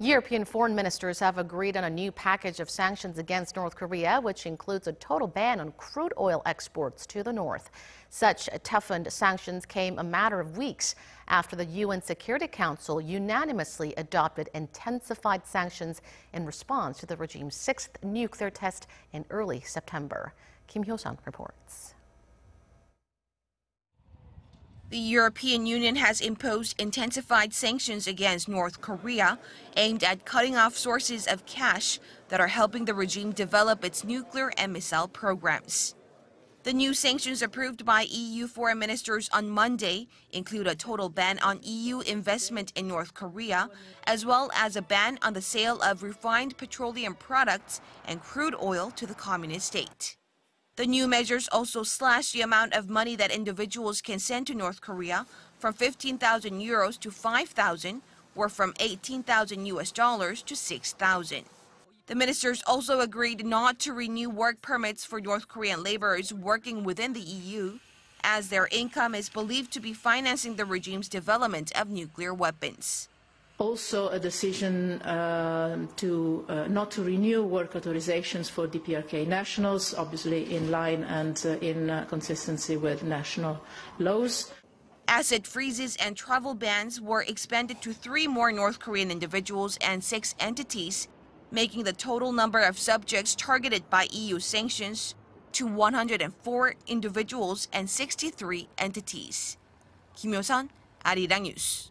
European foreign ministers have agreed on a new package of sanctions against North Korea, which includes a total ban on crude oil exports to the north. Such toughened sanctions came a matter of weeks after the UN Security Council unanimously adopted intensified sanctions in response to the regime's sixth nuclear test in early September. Kim Hyo-sun reports. The European Union has imposed intensified sanctions against North Korea aimed at cutting off sources of cash that are helping the regime develop its nuclear and missile programs. The new sanctions approved by EU foreign ministers on Monday include a total ban on EU investment in North Korea, as well as a ban on the sale of refined petroleum products and crude oil to the communist state. The new measures also slash the amount of money that individuals can send to North Korea from 15,000 euros to 5,000 or from 18,000 US dollars to 6,000. The ministers also agreed not to renew work permits for North Korean laborers working within the EU, as their income is believed to be financing the regime's development of nuclear weapons also a decision uh, to uh, not to renew work authorizations for DPRK nationals, obviously in line and uh, in uh, consistency with national laws. Asset freezes and travel bans were expanded to three more North Korean individuals and six entities, making the total number of subjects targeted by EU sanctions to 104 individuals and 63 entities. Kim Hyo-sun, Arirang News.